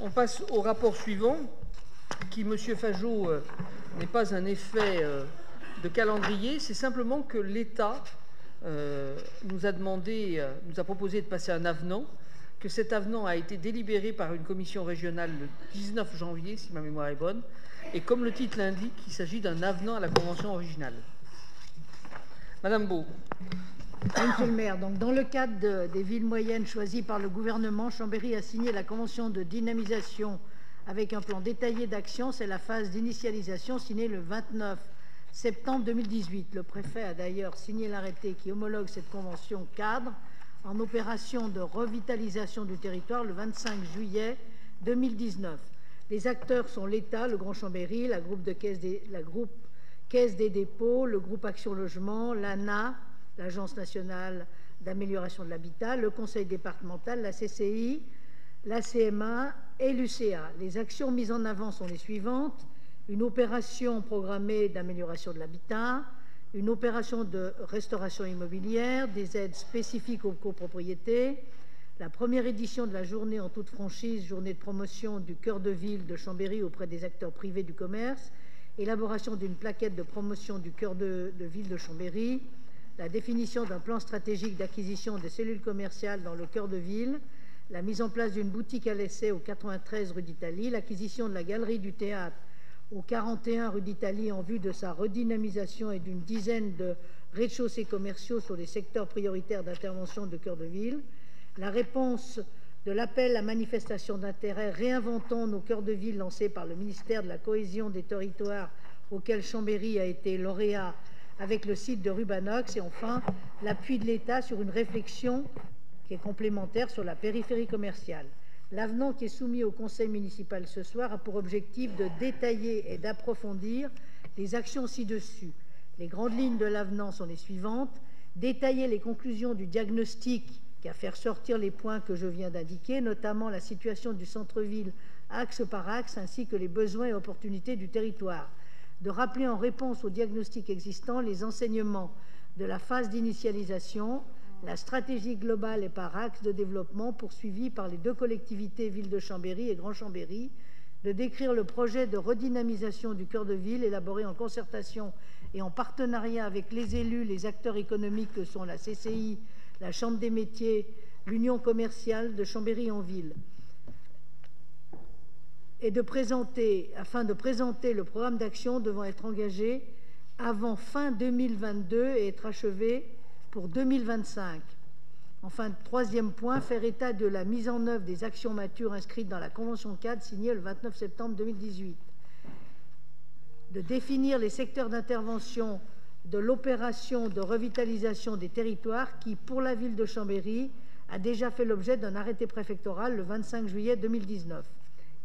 On passe au rapport suivant, qui, Monsieur Fajot, euh, n'est pas un effet euh, de calendrier, c'est simplement que l'État euh, nous a demandé, nous a proposé de passer un avenant, que cet avenant a été délibéré par une commission régionale le 19 janvier, si ma mémoire est bonne, et comme le titre l'indique, il s'agit d'un avenant à la convention originale. Madame Beau. Monsieur le maire, dans le cadre des villes moyennes choisies par le gouvernement, Chambéry a signé la convention de dynamisation avec un plan détaillé d'action. C'est la phase d'initialisation signée le 29 septembre 2018. Le préfet a d'ailleurs signé l'arrêté qui homologue cette convention cadre en opération de revitalisation du territoire le 25 juillet 2019. Les acteurs sont l'État, le Grand Chambéry, la groupe, de caisse Caisse des dépôts, le groupe Action Logement, l'ANA, l'Agence nationale d'amélioration de l'habitat, le conseil départemental, la CCI, la CMA et l'UCA. Les actions mises en avant sont les suivantes une opération programmée d'amélioration de l'habitat, une opération de restauration immobilière, des aides spécifiques aux copropriétés, la première édition de la journée en toute franchise, journée de promotion du cœur de ville de Chambéry auprès des acteurs privés du commerce, élaboration d'une plaquette de promotion du cœur de, de ville de Chambéry, la définition d'un plan stratégique d'acquisition des cellules commerciales dans le cœur de ville, la mise en place d'une boutique à l'essai au 93 rue d'Italie, l'acquisition de la galerie du théâtre au 41 rue d'Italie en vue de sa redynamisation et d'une dizaine de rez-de-chaussée commerciaux sur les secteurs prioritaires d'intervention de cœur de ville, la réponse de l'appel à manifestation d'intérêt Réinventons nos cœurs de ville lancé par le ministère de la Cohésion des territoires auquel Chambéry a été lauréat avec le site de Rubanox et enfin l'appui de l'État sur une réflexion qui est complémentaire sur la périphérie commerciale. L'avenant qui est soumis au conseil municipal ce soir a pour objectif de détailler et d'approfondir les actions ci-dessus. Les grandes lignes de l'avenant sont les suivantes détailler les conclusions du diagnostic qui a fait sortir les points que je viens d'indiquer, notamment la situation du centre-ville axe par axe, ainsi que les besoins et opportunités du territoire de rappeler en réponse aux diagnostics existants les enseignements de la phase d'initialisation, la stratégie globale et par axe de développement poursuivie par les deux collectivités Ville de Chambéry et Grand Chambéry, de décrire le projet de redynamisation du cœur de ville élaboré en concertation et en partenariat avec les élus, les acteurs économiques que sont la CCI, la Chambre des métiers, l'Union commerciale de Chambéry en ville et de présenter, afin de présenter le programme d'action devant être engagé avant fin 2022 et être achevé pour 2025. Enfin, troisième point, faire état de la mise en œuvre des actions matures inscrites dans la Convention cadre signée le 29 septembre 2018. De définir les secteurs d'intervention de l'opération de revitalisation des territoires qui, pour la ville de Chambéry, a déjà fait l'objet d'un arrêté préfectoral le 25 juillet 2019.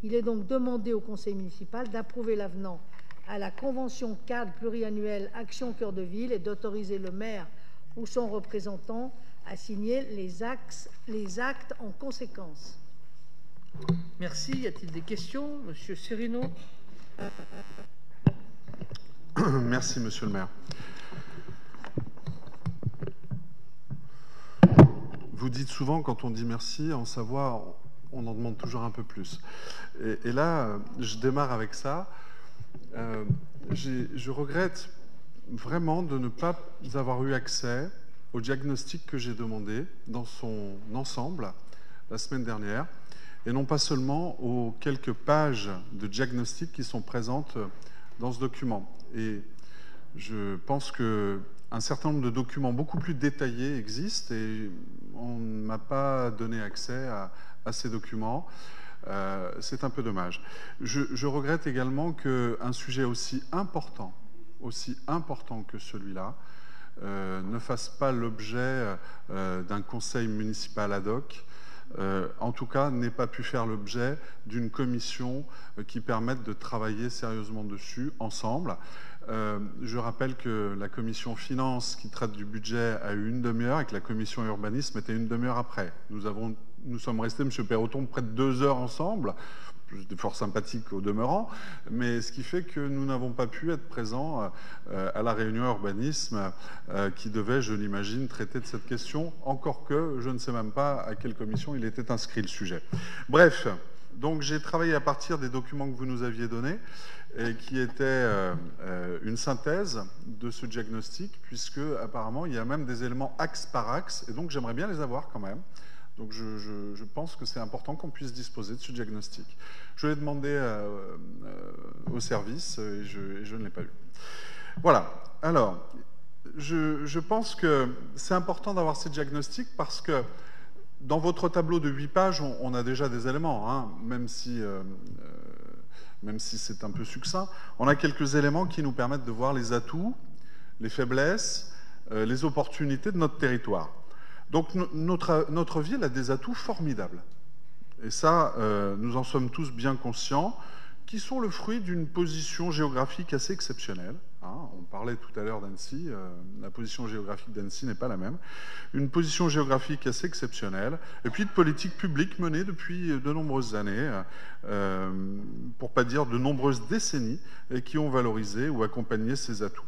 Il est donc demandé au conseil municipal d'approuver l'avenant à la convention cadre pluriannuelle Action Cœur de Ville et d'autoriser le maire ou son représentant à signer les, axes, les actes en conséquence. Merci. Y a-t-il des questions Monsieur Serino Merci, monsieur le maire. Vous dites souvent, quand on dit merci, en savoir, on en demande toujours un peu plus. Et, là, je démarre avec ça. Euh, je regrette vraiment de ne pas avoir eu accès au diagnostic que j'ai demandé dans son ensemble la semaine dernière, et non pas seulement aux quelques pages de diagnostic qui sont présentes dans ce document. Et je pense que un certain nombre de documents beaucoup plus détaillés existent et on ne m'a pas donné accès à, ces documents. Euh, c'est un peu dommage. Je, regrette également qu'un sujet aussi important, aussi important que celui-là, euh, ne fasse pas l'objet euh, d'un conseil municipal ad hoc. en tout cas, n'ait pas pu faire l'objet d'une commission qui permette de travailler sérieusement dessus ensemble. Je rappelle que la commission finance qui traite du budget a eu une demi-heure et que la commission urbanisme était une demi-heure après. Nous, avons, nous sommes restés, M. Perroton, près de deux heures ensemble. Fort sympathique au demeurant, mais ce qui fait que nous n'avons pas pu être présents euh, à la réunion urbanisme euh, qui devait, je l'imagine, traiter de cette question, encore que je ne sais même pas à quelle commission il était inscrit le sujet. Bref, Donc j'ai travaillé à partir des documents que vous nous aviez donnés et qui étaient euh, une synthèse de ce diagnostic, puisque apparemment il y a même des éléments axe par axe, et donc j'aimerais bien les avoir quand même. Donc je, pense que c'est important qu'on puisse disposer de ce diagnostic. Je l'ai demandé euh, au service et je, ne l'ai pas eu. Voilà. Alors, je, pense que c'est important d'avoir ces diagnostics parce que dans votre tableau de 8 pages, on, a déjà des éléments, hein, même si même si c'est un peu succinct, on a quelques éléments qui nous permettent de voir les atouts, les faiblesses, euh, les opportunités de notre territoire. Donc notre, ville a des atouts formidables. Et ça, euh, nous en sommes tous bien conscients, qui sont le fruit d'une position géographique assez exceptionnelle. Hein, on parlait tout à l'heure d'Annecy, euh, la position géographique d'Annecy n'est pas la même. Une position géographique assez exceptionnelle, et puis de politique publique menée depuis de nombreuses années, euh, pour pas dire de nombreuses décennies, et qui ont valorisé ou accompagné ces atouts.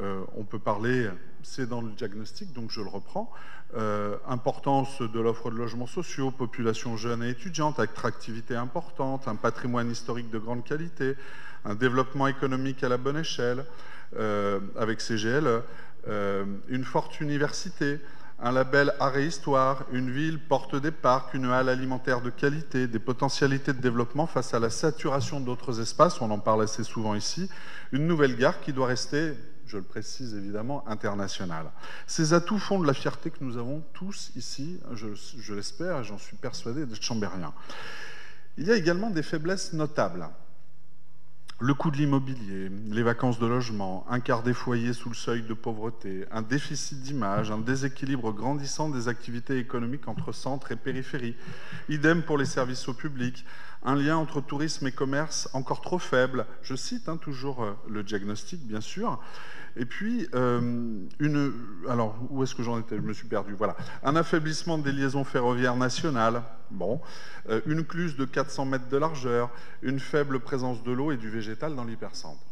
Euh, on peut parler, c'est dans le diagnostic, donc je le reprends, importance de l'offre de logements sociaux, population jeune et étudiante, attractivité importante, un patrimoine historique de grande qualité, un développement économique à la bonne échelle euh, avec CGL, euh, une forte université, un label art et histoire, une ville porte des parcs, une halle alimentaire de qualité, des potentialités de développement face à la saturation d'autres espaces, on en parle assez souvent ici, une nouvelle gare qui doit rester, je le précise évidemment, internationale. Ces atouts font de la fierté que nous avons tous ici, je, l'espère j'en suis persuadé, d'être chambériens. Il y a également des faiblesses notables le coût de l'immobilier, les vacances de logement, un quart des foyers sous le seuil de pauvreté, un déficit d'image, un déséquilibre grandissant des activités économiques entre centre et périphérie, idem pour les services au public, un lien entre tourisme et commerce encore trop faible, je cite hein, toujours euh, le diagnostic bien sûr, et puis, euh, une, alors, où est-ce que j'en étais? Je me suis perdu. Voilà. Un affaiblissement des liaisons ferroviaires nationales. Bon. Euh, une cluse de 400 mètres de largeur. Une faible présence de l'eau et du végétal dans l'hypercentre.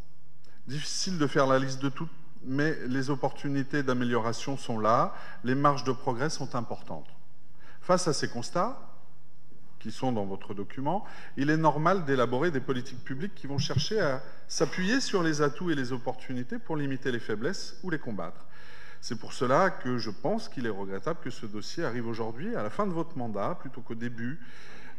Difficile de faire la liste de toutes, mais les opportunités d'amélioration sont là. Les marges de progrès sont importantes. Face à ces constats, qui sont dans votre document, il est normal d'élaborer des politiques publiques qui vont chercher à s'appuyer sur les atouts et les opportunités pour limiter les faiblesses ou les combattre. C'est pour cela que je pense qu'il est regrettable que ce dossier arrive aujourd'hui, à la fin de votre mandat, plutôt qu'au début,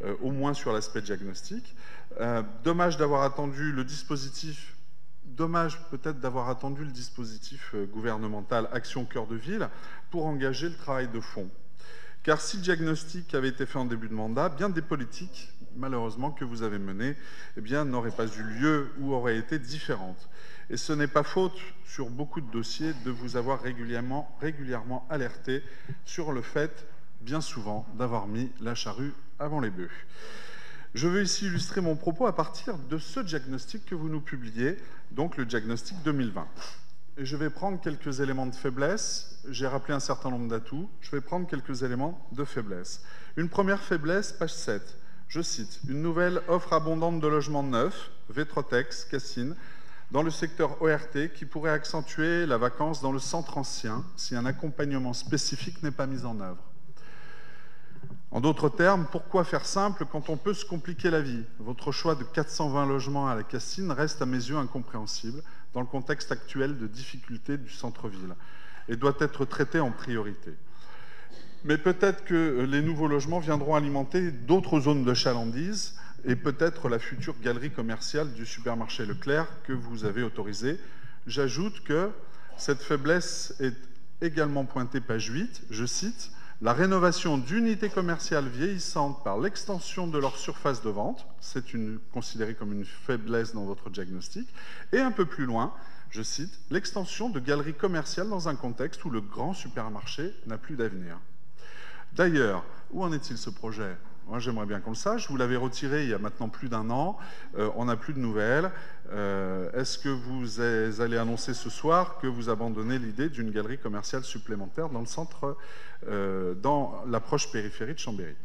euh, au moins sur l'aspect diagnostic. Euh, dommage d'avoir attendu le dispositif, dommage peut-être d'avoir attendu le dispositif euh, gouvernemental Action Cœur de Ville pour engager le travail de fond. Car si le diagnostic avait été fait en début de mandat, bien des politiques, malheureusement, que vous avez menées eh n'auraient pas eu lieu ou auraient été différentes. Et ce n'est pas faute, sur beaucoup de dossiers, de vous avoir régulièrement, régulièrement alerté sur le fait, bien souvent, d'avoir mis la charrue avant les bœufs. Je veux ici illustrer mon propos à partir de ce diagnostic que vous nous publiez, donc le diagnostic 2020 je vais prendre quelques éléments de faiblesse. J'ai rappelé un certain nombre d'atouts. Je vais prendre quelques éléments de faiblesse. Une première faiblesse, page 7. Je cite Une nouvelle offre abondante de logements neufs, Vétrotex, Cassine, dans le secteur ORT qui pourrait accentuer la vacance dans le centre ancien si un accompagnement spécifique n'est pas mis en œuvre. En d'autres termes, pourquoi faire simple quand on peut se compliquer la vie? Votre choix de 420 logements à la Cassine reste à mes yeux incompréhensible dans le contexte actuel de difficultés du centre-ville et doit être traité en priorité. Mais peut-être que les nouveaux logements viendront alimenter d'autres zones de chalandise et peut-être la future galerie commerciale du supermarché Leclerc que vous avez autorisée. J'ajoute que cette faiblesse est également pointée page 8, je cite, la rénovation d'unités commerciales vieillissantes par l'extension de leur surface de vente, c'est considéré comme une faiblesse dans votre diagnostic, et un peu plus loin, je cite, l'extension de galeries commerciales dans un contexte où le grand supermarché n'a plus d'avenir. D'ailleurs, où en est-il ce projet? Moi, j'aimerais bien qu'on le sache. Vous l'avez retiré il y a maintenant plus d'un an. Euh, on n'a plus de nouvelles. Euh, est-ce que vous allez annoncer ce soir que vous abandonnez l'idée d'une galerie commerciale supplémentaire dans le centre, euh, dans l'approche périphérie de Chambéry?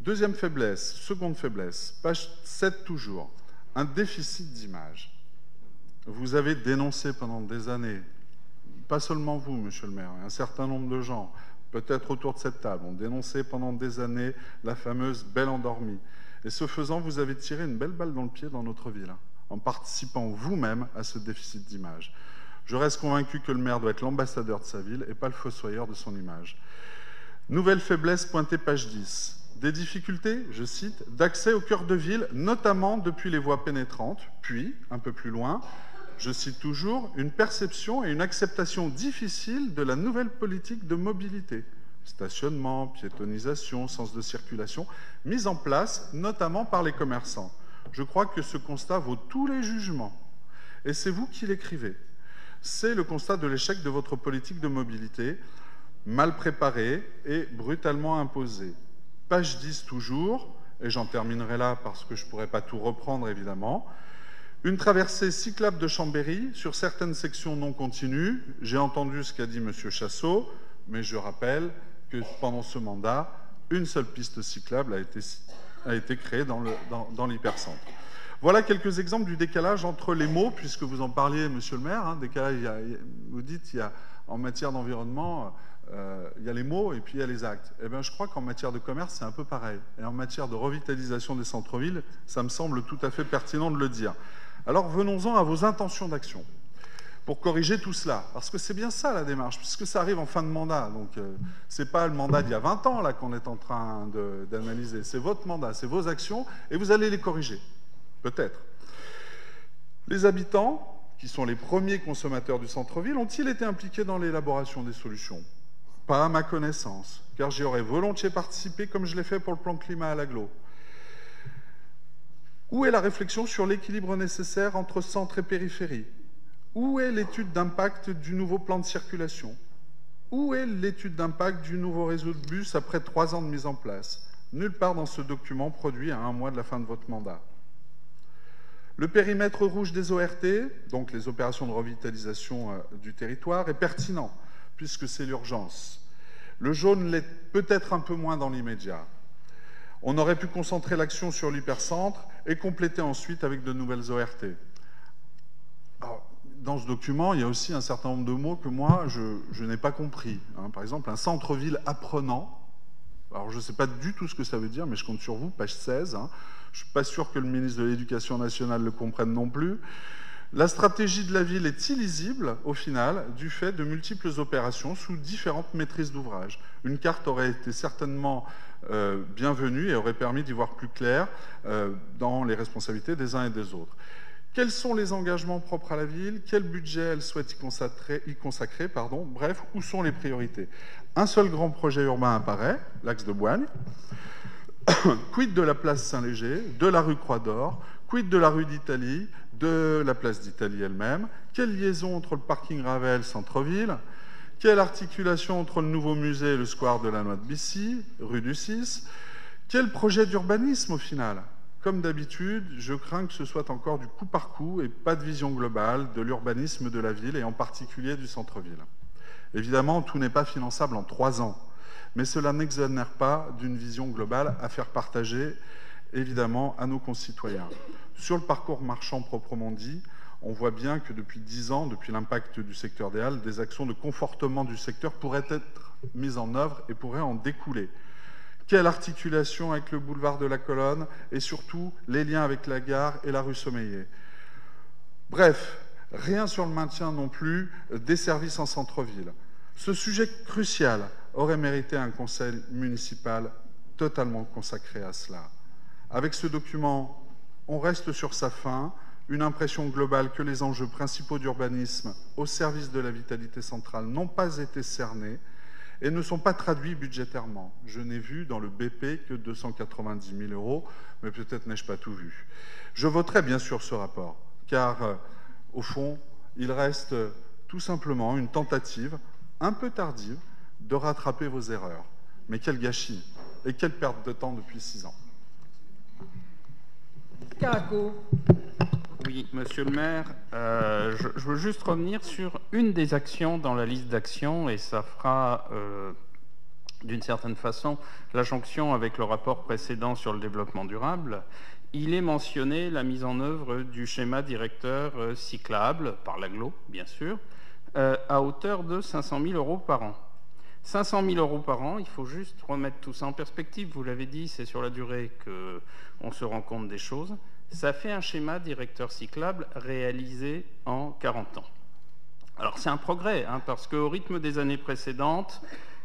Deuxième faiblesse, seconde faiblesse, page 7 toujours, un déficit d'image. Vous avez dénoncé pendant des années, pas seulement vous, monsieur le maire, un certain nombre de gens, peut-être autour de cette table, ont dénoncé pendant des années la fameuse belle endormie, Et ce faisant, vous avez tiré une belle balle dans le pied dans notre ville, en participant vous-même à ce déficit d'image. Je reste convaincu que le maire doit être l'ambassadeur de sa ville et pas le fossoyeur de son image. Nouvelle faiblesse pointée page 10. Des difficultés, je cite, d'accès au cœur de ville, notamment depuis les voies pénétrantes, puis, un peu plus loin, je cite toujours, une perception et une acceptation difficile de la nouvelle politique de mobilité, stationnement, piétonisation, sens de circulation, mise en place notamment par les commerçants. Je crois que ce constat vaut tous les jugements. Et c'est vous qui l'écrivez. C'est le constat de l'échec de votre politique de mobilité, mal préparée et brutalement imposée. Page 10 toujours, et j'en terminerai là parce que je ne pourrais pas tout reprendre évidemment. Une traversée cyclable de Chambéry sur certaines sections non continues. J'ai entendu ce qu'a dit M. Chassot, mais je rappelle que pendant ce mandat, une seule piste cyclable a été, créée dans l'hypercentre. Voilà quelques exemples du décalage entre les mots, puisque vous en parliez, Monsieur le maire, hein, décalage, vous dites, il en matière d'environnement, euh, il y a les mots et puis il y a les actes. Eh bien, je crois qu'en matière de commerce, c'est un peu pareil. Et en matière de revitalisation des centres-villes, ça me semble tout à fait pertinent de le dire. Alors venons-en à vos intentions d'action pour corriger tout cela. Parce que c'est bien ça la démarche, puisque ça arrive en fin de mandat. Donc euh, ce n'est pas le mandat d'il y a 20 ans qu'on est en train d'analyser. C'est votre mandat, c'est vos actions, et vous allez les corriger. Peut-être. Les habitants, qui sont les premiers consommateurs du centre-ville, ont-ils été impliqués dans l'élaboration des solutions? Pas à ma connaissance, car j'y aurais volontiers participé comme je l'ai fait pour le plan climat à l'aglo. Où est la réflexion sur l'équilibre nécessaire entre centre et périphérie? Où est l'étude d'impact du nouveau plan de circulation? Où est l'étude d'impact du nouveau réseau de bus après trois ans de mise en place? Nulle part dans ce document produit à un mois de la fin de votre mandat. Le périmètre rouge des ORT, donc les opérations de revitalisation euh, du territoire, est pertinent, puisque c'est l'urgence. Le jaune l'est peut-être un peu moins dans l'immédiat. On aurait pu concentrer l'action sur l'hypercentre et compléter ensuite avec de nouvelles ORT. dans ce document, il y a aussi un certain nombre de mots que moi, je, n'ai pas compris. Hein. Par exemple, un centre-ville apprenant. Alors, je ne sais pas du tout ce que ça veut dire, mais je compte sur vous, page 16. Hein. Je ne suis pas sûr que le ministre de l'Éducation nationale le comprenne non plus. La stratégie de la ville est illisible, au final, du fait de multiples opérations sous différentes maîtrises d'ouvrage. Une carte aurait été certainement euh, bienvenue et aurait permis d'y voir plus clair euh, dans les responsabilités des uns et des autres. Quels sont les engagements propres à la ville? Quel budget elle souhaite y consacrer, pardon? Bref, où sont les priorités? Un seul grand projet urbain apparaît, l'axe de Boigne. quid de la place Saint-Léger, de la rue Croix d'Or, quid de la rue d'Italie, de la place d'Italie elle-même, quelle liaison entre le parking Ravel centre-ville, quelle articulation entre le nouveau musée et le square de la Noix de Bissy, rue du 6, quel projet d'urbanisme au final? Comme d'habitude, je crains que ce soit encore du coup par coup et pas de vision globale de l'urbanisme de la ville et en particulier du centre-ville. Évidemment, tout n'est pas finançable en trois ans, mais cela n'exonère pas d'une vision globale à faire partager évidemment à nos concitoyens. Sur le parcours marchand proprement dit, on voit bien que depuis dix ans, depuis l'impact du secteur des Halles, des actions de confortement du secteur pourraient être mises en œuvre et pourraient en découler. Quelle articulation avec le boulevard de la Colonne et surtout les liens avec la gare et la rue Sommeillet Bref, rien sur le maintien non plus des services en centre-ville. Ce sujet crucial aurait mérité un conseil municipal totalement consacré à cela. Avec ce document, on reste sur sa fin, une impression globale que les enjeux principaux d'urbanisme au service de la vitalité centrale n'ont pas été cernés et ne sont pas traduits budgétairement. Je n'ai vu dans le BP que 290 000 euros, mais peut-être n'ai-je pas tout vu. Je voterai bien sûr ce rapport, car euh, au fond, il reste euh, tout simplement une tentative un peu tardive de rattraper vos erreurs. Mais quel gâchis et quelle perte de temps depuis six ans. Caraco. Oui, monsieur le maire, euh, je, veux juste revenir sur une des actions dans la liste d'actions et ça fera euh, d'une certaine façon la jonction avec le rapport précédent sur le développement durable. Il est mentionné la mise en œuvre du schéma directeur euh, cyclable, par l'aglo bien sûr, à hauteur de 500 000 euros par an. 500 000 euros par an, il faut juste remettre tout ça en perspective. Vous l'avez dit, c'est sur la durée qu'on se rend compte des choses. Ça fait un schéma directeur cyclable réalisé en 40 ans. Alors c'est un progrès, hein, parce qu'au rythme des années précédentes,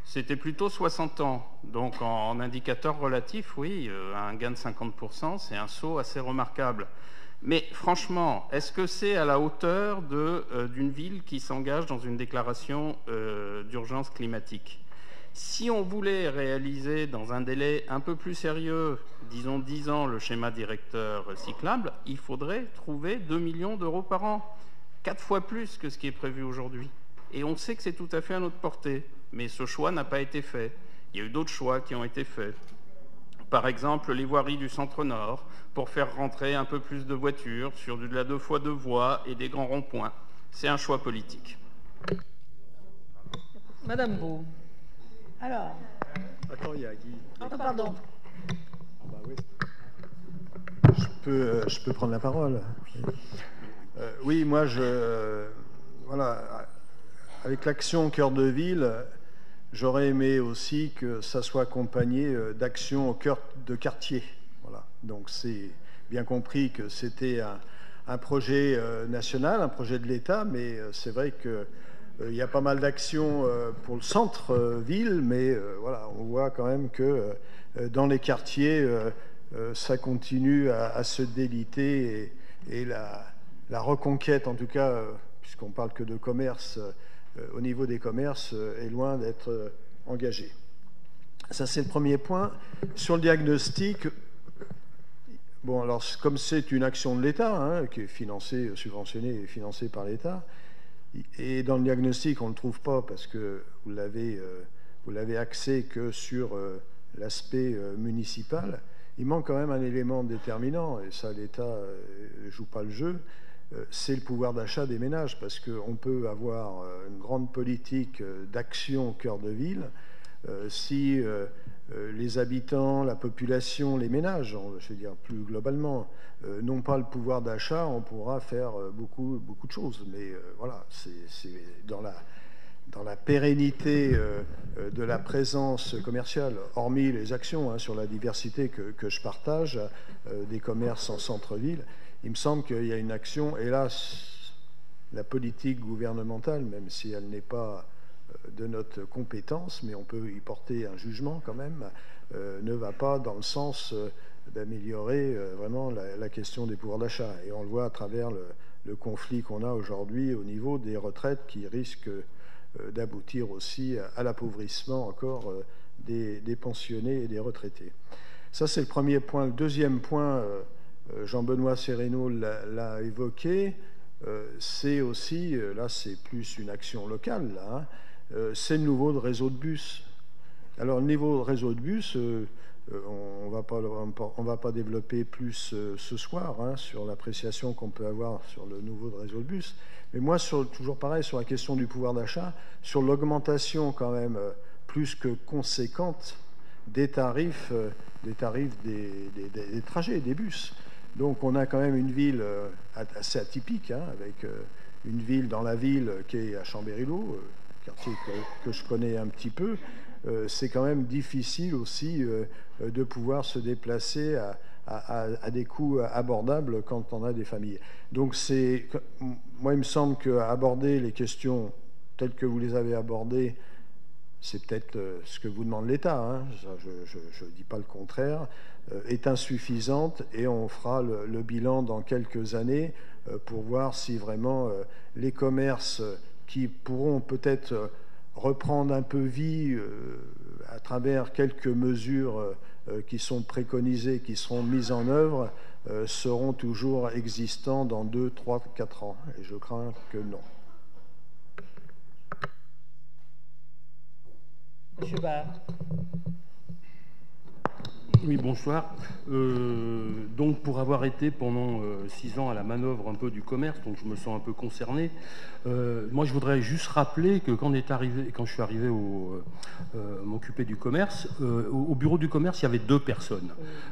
c'était plutôt 60 ans. Donc en, indicateur relatif, oui, euh, un gain de 50%, c'est un saut assez remarquable. Mais franchement, est-ce que c'est à la hauteur euh, d'une ville qui s'engage dans une déclaration euh, d'urgence climatique? Si on voulait réaliser dans un délai un peu plus sérieux, disons 10 ans, le schéma directeur cyclable, il faudrait trouver 2 millions d'euros par an, quatre fois plus que ce qui est prévu aujourd'hui. Et on sait que c'est tout à fait à notre portée, mais ce choix n'a pas été fait. Il y a eu d'autres choix qui ont été faits. Par exemple, les voiries du centre-nord, pour faire rentrer un peu plus de voitures sur de la deux fois deux voies et des grands ronds-points. C'est un choix politique. Madame Beau. Alors. Attends, il y a Guy. Ah, pardon. Ah, bah oui. je, peux, euh, je peux prendre la parole. Euh, oui, moi, je. Voilà. Avec l'action Cœur de Ville, j'aurais aimé aussi que ça soit accompagné euh, d'actions au cœur de quartier. Donc c'est bien compris que c'était un, projet national, un projet de l'État, mais c'est vrai qu'il euh, y a pas mal d'actions pour le centre-ville, mais voilà, on voit quand même que dans les quartiers, ça continue à, se déliter et, la, la, reconquête, en tout cas, puisqu'on parle que de commerce, au niveau des commerces, est loin d'être engagée. Ça, c'est le premier point. Sur le diagnostic, Bon, alors comme c'est une action de l'État, hein, qui est financée, subventionnée et financée par l'État, et dans le diagnostic, on ne le trouve pas parce que vous l'avez, euh, vous l'avez axé que sur euh, l'aspect euh, municipal, il manque quand même un élément déterminant, et ça l'État ne joue pas le jeu, c'est le pouvoir d'achat des ménages, parce qu'on peut avoir une grande politique d'action au cœur de ville si les habitants, la population, les ménages, je veux dire plus globalement, euh, n'ont pas le pouvoir d'achat, on pourra faire euh, beaucoup, beaucoup de choses. Mais voilà, c'est dans la, dans pérennité de la présence commerciale, hormis les actions hein, sur la diversité que je partage, des commerces en centre-ville, il me semble qu'il y a une action, hélas, la politique gouvernementale, même si elle n'est pas de notre compétence, mais on peut y porter un jugement quand même, euh, ne va pas dans le sens euh, d'améliorer euh, vraiment la, question des pouvoirs d'achat. Et on le voit à travers le, conflit qu'on a aujourd'hui au niveau des retraites qui risque d'aboutir aussi à, l'appauvrissement encore des, pensionnés et des retraités. Ça, c'est le premier point. Le deuxième point, Jean-Benoît Sereno l'a évoqué, c'est aussi, là c'est plus une action locale, là, hein, c'est le niveau de réseau de bus. Alors, le niveau de réseau de bus, euh, euh, on ne va pas développer plus ce soir hein, sur l'appréciation qu'on peut avoir sur le nouveau de réseau de bus. Mais moi, toujours pareil, sur la question du pouvoir d'achat, sur l'augmentation quand même plus que conséquente des tarifs, des, tarifs des, trajets, des bus. Donc on a quand même une ville assez atypique, hein, avec une ville dans la ville qui est à Chambéry-Loup, quartier que, je connais un petit peu, euh, c'est quand même difficile aussi euh, de pouvoir se déplacer à, des coûts abordables quand on a des familles. Donc c'est, moi il me semble qu'aborder les questions telles que vous les avez abordées, c'est peut-être euh, ce que vous demande l'État, hein, je ne dis pas le contraire, est insuffisante et on fera le, bilan dans quelques années pour voir si vraiment les commerces qui pourront peut-être euh, reprendre un peu vie euh, à travers quelques mesures euh, qui sont préconisées, qui seront mises en œuvre, seront toujours existants dans 2, 3, 4 ans. Et je crains que non. Monsieur. Oui, bonsoir. Euh, donc, pour avoir été pendant euh, six ans à la manœuvre un peu du commerce, donc je me sens un peu concerné. Euh, moi, je voudrais juste rappeler que quand, arrivé, quand je suis arrivé au m'occuper du commerce, au, bureau du commerce, il y avait deux personnes.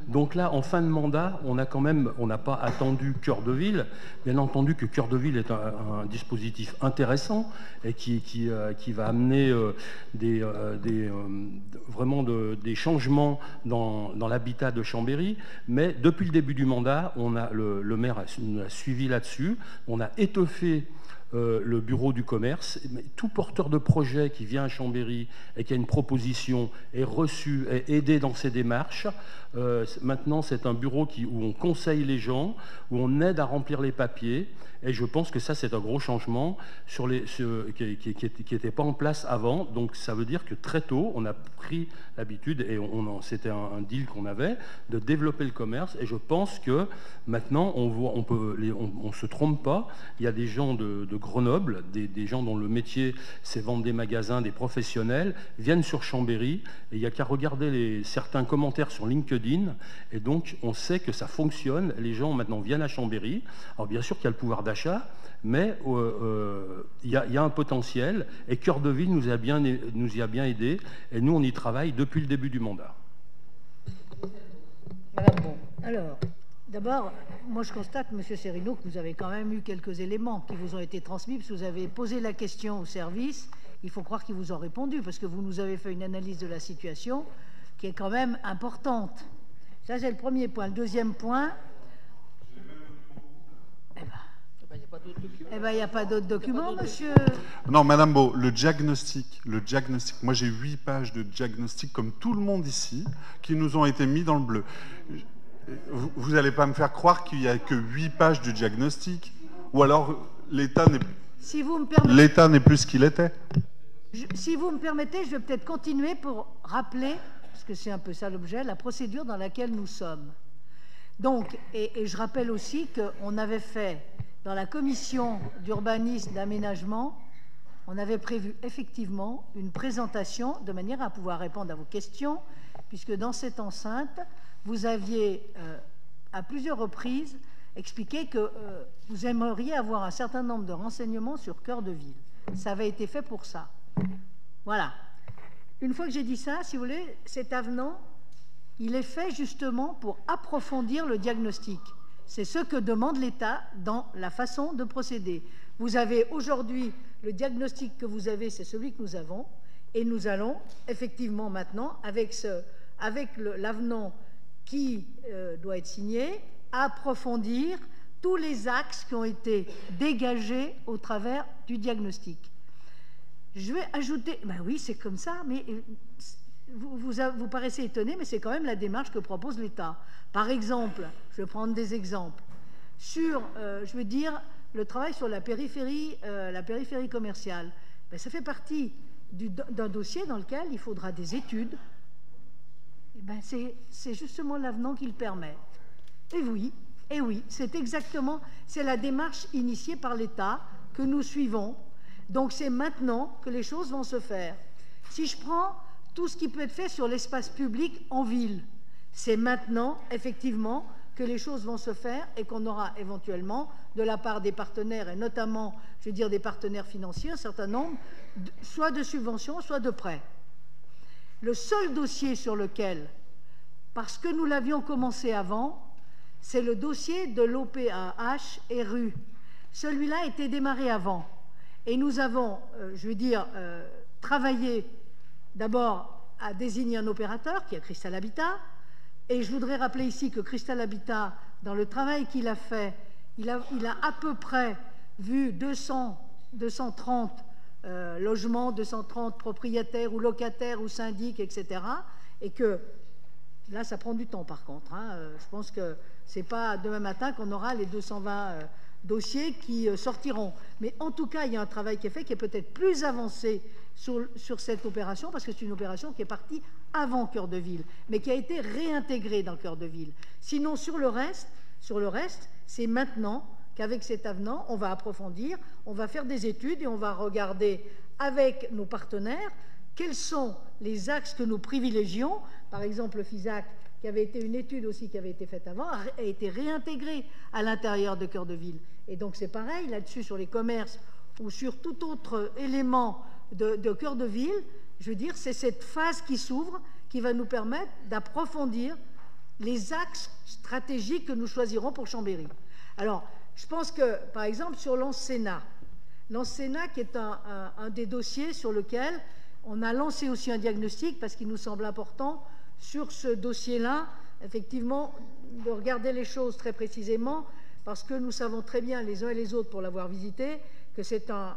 Donc là, en fin de mandat, on a quand même, on n'a pas attendu Cœur de Ville. Bien entendu que Cœur de Ville est un, dispositif intéressant et qui, qui, qui va amener des, des vraiment de, des changements dans, l'habitat de Chambéry, mais depuis le début du mandat, on a, le, maire a, a suivi là-dessus, on a étoffé euh, le bureau du commerce. Tout porteur de projet qui vient à Chambéry et qui a une proposition est reçu, est aidé dans ses démarches. Euh, maintenant, c'est un bureau où on conseille les gens, où on aide à remplir les papiers. Et je pense que ça, c'est un gros changement sur les, qui n'était pas en place avant. Donc ça veut dire que très tôt, on a pris l'habitude, et on, c'était un, deal qu'on avait, de développer le commerce. Et je pense que maintenant, on voit, on peut, on, se trompe pas. Il y a des gens de, Grenoble, des, gens dont le métier, c'est vendre des magasins, des professionnels, viennent sur Chambéry. Et il n'y a qu'à regarder certains commentaires sur LinkedIn. Et donc, on sait que ça fonctionne. Les gens maintenant viennent à Chambéry. Alors bien sûr qu'il y a le pouvoir d'achat mais euh, euh, il y, a un potentiel et Cœur de Ville nous, a bien, nous y a bien aidé et nous on y travaille depuis le début du mandat. bon. Alors, d'abord, moi je constate, M. Serino, que vous avez quand même eu quelques éléments qui vous ont été transmis, parce que vous avez posé la question au service, il faut croire qu'ils vous ont répondu, parce que vous nous avez fait une analyse de la situation qui est quand même importante. Ça, c'est le premier point. Le deuxième point, eh bien, il n'y a pas d'autres documents, monsieur. Non, Madame Beau, le diagnostic, le diagnostic. Moi, j'ai huit pages de diagnostic, comme tout le monde ici, qui nous ont été mis dans le bleu. Vous n'allez pas me faire croire qu'il n'y a que huit pages de diagnostic Ou alors, l'État n'est si L'État n'est plus ce qu'il était Si vous me permettez, je vais peut-être continuer pour rappeler, parce que c'est un peu ça l'objet, la procédure dans laquelle nous sommes. Donc, et, et je rappelle aussi qu'on avait fait dans la commission d'urbanisme d'aménagement, on avait prévu effectivement une présentation de manière à pouvoir répondre à vos questions, puisque dans cette enceinte, vous aviez euh, à plusieurs reprises expliqué que euh, vous aimeriez avoir un certain nombre de renseignements sur cœur de ville. Ça avait été fait pour ça. Voilà. Une fois que j'ai dit ça, si vous voulez, cet avenant, il est fait justement pour approfondir le diagnostic. C'est ce que demande l'État dans la façon de procéder. Vous avez aujourd'hui le diagnostic que vous avez, c'est celui que nous avons, et nous allons effectivement maintenant, avec, l'avenant qui euh, doit être signé, approfondir tous les axes qui ont été dégagés au travers du diagnostic. Je vais ajouter, ben oui, c'est comme ça, mais vous, vous, paraissez étonné, mais c'est quand même la démarche que propose l'État. Par exemple, je vais prendre des exemples, sur, euh, je veux dire, le travail sur la périphérie, euh, la périphérie commerciale. Ben, ça fait partie d'un dossier dans lequel il faudra des études. Eh ben, c'est justement l'avenant qui le permet. Et oui, et oui, c'est exactement, la démarche initiée par l'État que nous suivons. Donc c'est maintenant que les choses vont se faire. Si je prends tout ce qui peut être fait sur l'espace public en ville. C'est maintenant, effectivement, que les choses vont se faire et qu'on aura éventuellement, de la part des partenaires, et notamment, je veux dire, des partenaires financiers, un certain nombre, soit de subventions, soit de prêts. Le seul dossier sur lequel, parce que nous l'avions commencé avant, c'est le dossier de l'OPAH et RU. Celui-là été démarré avant. Et nous avons, euh, je veux dire, euh, travaillé d'abord à désigner un opérateur qui est Crystal Habitat. Et je voudrais rappeler ici que Crystal Habitat, dans le travail qu'il a fait, il a, à peu près vu 200, 230 euh, logements, 230 propriétaires ou locataires ou syndics, etc. Et que là, ça prend du temps par contre. Hein. Euh, je pense que ce n'est pas demain matin qu'on aura les 220 euh, dossiers qui sortiront. Mais en tout cas, il y a un travail qui est fait qui est peut-être plus avancé sur, cette opération, parce que c'est une opération qui est partie avant Cœur de Ville, mais qui a été réintégrée dans Cœur de Ville. Sinon, sur le reste, sur le reste, c'est maintenant qu'avec cet avenant, on va approfondir, on va faire des études et on va regarder avec nos partenaires quels sont les axes que nous privilégions. Par exemple, le FISAC qui avait été une étude aussi qui avait été faite avant, a été réintégrée à l'intérieur de Cœur de Ville. Et donc c'est pareil là-dessus sur les commerces ou sur tout autre élément de, Cœur de Ville. Je veux dire, c'est cette phase qui s'ouvre qui va nous permettre d'approfondir les axes stratégiques que nous choisirons pour Chambéry. Alors, je pense que, par exemple, sur l'Ansénat, l'Ansénat qui est un, des dossiers sur lequel on a lancé aussi un diagnostic parce qu'il nous semble important sur ce dossier-là, effectivement, de regarder les choses très précisément parce que nous savons très bien, les uns et les autres, pour l'avoir visité, que c'est un,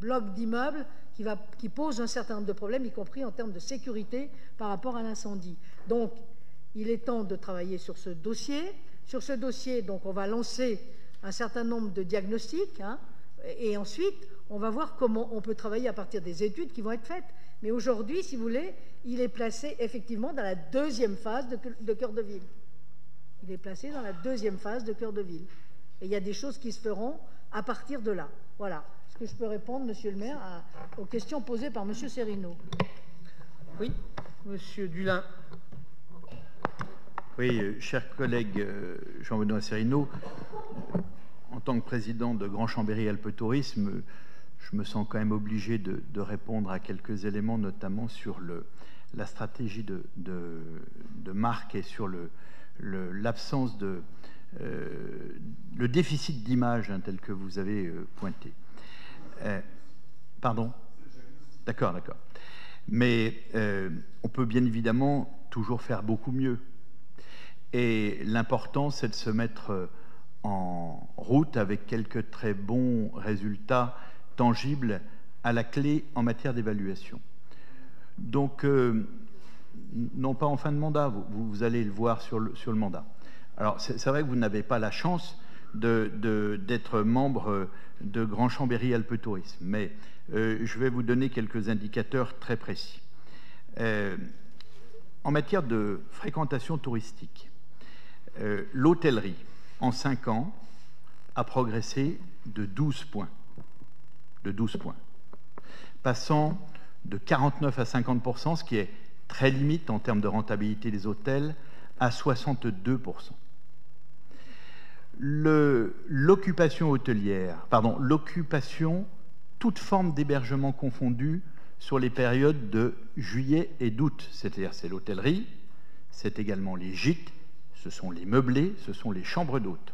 bloc d'immeubles qui, pose un certain nombre de problèmes, y compris en termes de sécurité par rapport à l'incendie. Donc, il est temps de travailler sur ce dossier. Sur ce dossier, on va lancer un certain nombre de diagnostics, hein, et ensuite, on va voir comment on peut travailler à partir des études qui vont être faites. Mais aujourd'hui, si vous voulez, il est placé effectivement dans la deuxième phase de, cœur de ville. Il est placé dans la deuxième phase de cœur de ville. Et il y a des choses qui se feront à partir de là. Voilà. Est-ce que je peux répondre, monsieur le maire, aux questions posées par monsieur Serino Oui, monsieur Dulin. Oui, euh, cher collègue euh, Jean-Benoît Serino, en tant que président de Grand Chambéry Alpes Tourisme, je me sens quand même obligé de, répondre à quelques éléments, notamment sur la stratégie de, marque et sur l'absence le, de euh, le déficit d'image hein, tel que vous avez pointé. pardon? D'accord, d'accord. Mais on peut bien évidemment toujours faire beaucoup mieux. Et l'important, c'est de se mettre euh, en route avec quelques très bons résultats tangibles à la clé en matière d'évaluation. Donc, euh, non pas en fin de mandat, vous, allez le voir sur le, mandat. Alors, c'est vrai que vous n'avez pas la chance d'être membre de Grand Chambéry Alpes Tourisme, mais euh, je vais vous donner quelques indicateurs très précis. en matière de fréquentation touristique, euh, l'hôtellerie, en 5 ans, a progressé de 12 points. De 12 points. Passant de 49 à 50% ce qui est très limite en termes de rentabilité des hôtels, à 62% L'occupation hôtelière, pardon, l'occupation, toute forme d'hébergement confondue sur les périodes de juillet et d'août, c'est-à-dire c'est l'hôtellerie, c'est également les gîtes ce sont les meublés, ce sont les chambres d'hôtes,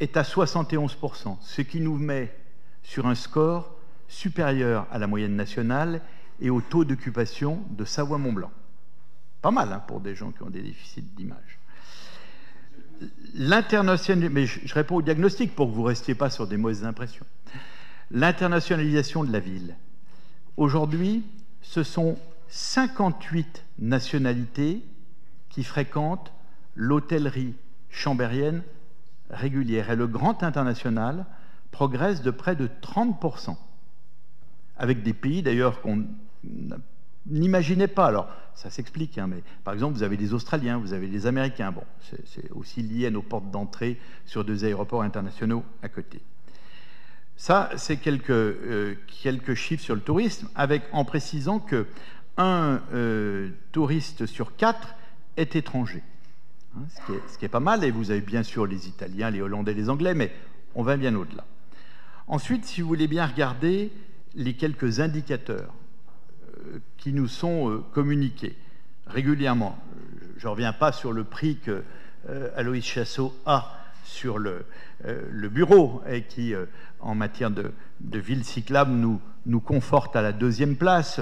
est à 71%, ce qui nous met sur un score supérieur à la moyenne nationale et au taux d'occupation de Savoie-Mont-Blanc. Pas mal hein, pour des gens qui ont des déficits d'image. Mais je, réponds au diagnostic pour que vous ne restiez pas sur des mauvaises impressions. L'internationalisation de la ville. Aujourd'hui, ce sont 58 nationalités qui fréquentent l'hôtellerie chambérienne régulière. Et le grand international progresse de près de 30%, avec des pays d'ailleurs qu'on n'imaginait pas. Alors, ça s'explique, hein, mais par exemple, vous avez des Australiens, vous avez des Américains. Bon, c'est aussi lié à nos portes d'entrée sur deux aéroports internationaux à côté. Ça, c'est quelques, euh, quelques chiffres sur le tourisme, avec en précisant que un euh, touriste sur quatre est étranger. Hein, ce, qui est, pas mal, et vous avez bien sûr les Italiens, les Hollandais, les Anglais, mais on va bien au-delà. Ensuite, si vous voulez bien regarder les quelques indicateurs euh, qui nous sont euh, communiqués régulièrement, je ne reviens pas sur le prix que euh, Aloïs Chassot a sur le, bureau et qui, en matière de, ville cyclable, nous, nous conforte à la deuxième place,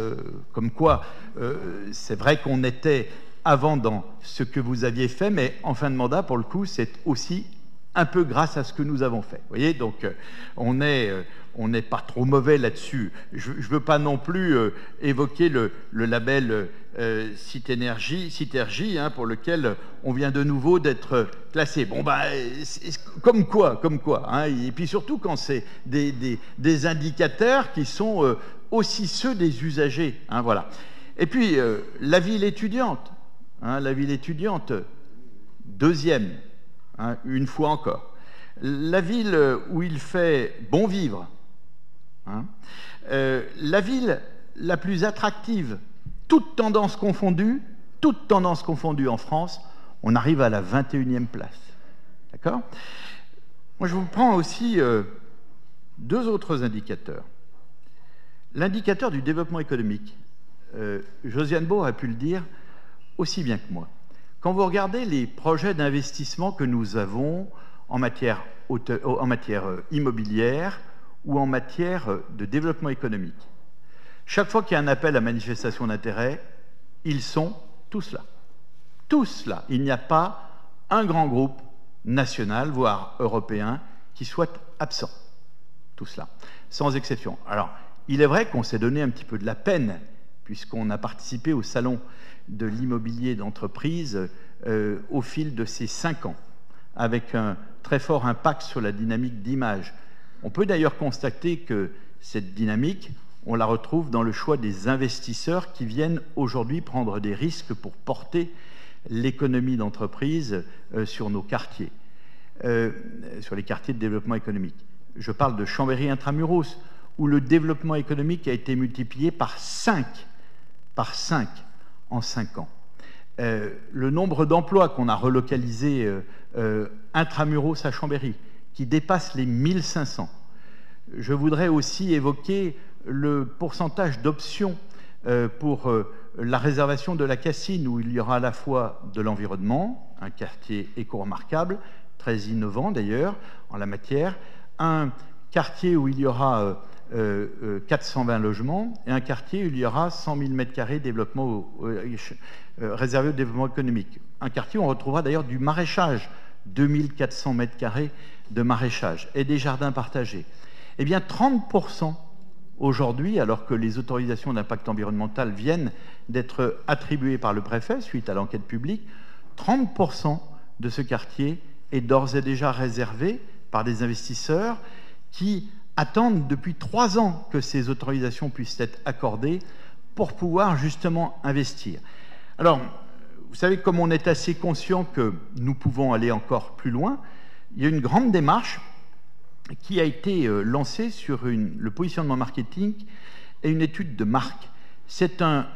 comme quoi c'est vrai qu'on était avant dans ce que vous aviez fait, mais en fin de mandat, pour le coup, c'est aussi un peu grâce à ce que nous avons fait. Vous voyez, donc euh, euh, on n'est pas trop mauvais là-dessus. Je ne veux pas non plus euh, évoquer le, label Citergie, hein, pour lequel on vient de nouveau d'être classé. Bon, bah, comme quoi, comme quoi. Hein, et puis surtout quand c'est des, indicateurs qui sont aussi ceux des usagers. Hein, voilà. Et puis, la ville étudiante. La ville étudiante, deuxième, hein, une fois encore. La ville où il fait bon vivre, hein. euh, la ville la plus attractive, toutes tendances confondues, toutes tendances confondues en France, on arrive à la 21e place. D'accord? Moi, je vous prends aussi euh, deux autres indicateurs. L'indicateur du développement économique. Euh, Josiane Beau aurait pu le dire aussi bien que moi. Quand vous regardez les projets d'investissement que nous avons en matière, matière euh, immobilière ou en matière de développement économique, chaque fois qu'il y a un appel à manifestation d'intérêt, ils sont tous là. Tous là. Il n'y a pas un grand groupe national, voire européen, qui soit absent. Tout cela, sans exception. Alors, il est vrai qu'on s'est donné un petit peu de la peine, puisqu'on a participé au salon de l'immobilier d'entreprise euh, au fil de ces cinq ans, avec un très fort impact sur la dynamique d'image. On peut d'ailleurs constater que cette dynamique, on la retrouve dans le choix des investisseurs qui viennent aujourd'hui prendre des risques pour porter l'économie d'entreprise euh, sur nos quartiers, euh, sur les quartiers de développement économique. Je parle de Chambéry Intramuros, où le développement économique a été multiplié par 5, par 5 en 5 ans. Euh, le nombre d'emplois qu'on a relocalisés intramuros à Chambéry, qui dépasse les 1500. Je voudrais aussi évoquer le pourcentage d'options euh, pour euh, la réservation de la Cassine, où il y aura à la fois de l'environnement, un quartier éco-remarquable, très innovant d'ailleurs en la matière, un quartier où il y aura 420 euh, logements et un quartier où il y aura 100 000 m2 développement, réservé au développement économique. Un quartier où on retrouvera d'ailleurs du maraîchage, 2400 m2 de maraîchage et des jardins partagés. Eh bien, 30% Aujourd'hui, alors que les autorisations d'impact environnemental viennent d'être attribuées par le préfet suite à l'enquête publique, 30% de ce quartier est d'ores et déjà réservé par des investisseurs qui attendent depuis trois ans que ces autorisations puissent être accordées pour pouvoir justement investir. Alors, vous savez, comme on est assez conscient que nous pouvons aller encore plus loin, il y a une grande démarche qui a été euh, lancé sur le positionnement marketing et une étude de marque. C'est un,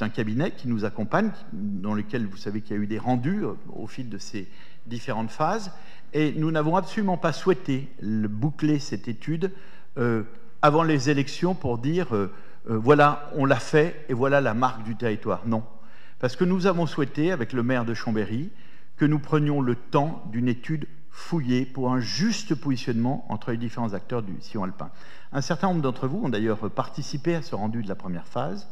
un, cabinet qui nous accompagne, dans lequel vous savez qu'il y a eu des rendus euh, au fil de ces différentes phases, et nous n'avons absolument pas souhaité boucler cette étude euh, avant les élections pour dire voilà, on l'a fait et voilà la marque du territoire. Non. Parce que nous avons souhaité, avec le maire de Chambéry, que nous prenions le temps d'une étude fouillé pour un juste positionnement entre les différents acteurs du sillon alpin. Un certain nombre d'entre vous ont d'ailleurs participé à ce rendu de la première phase.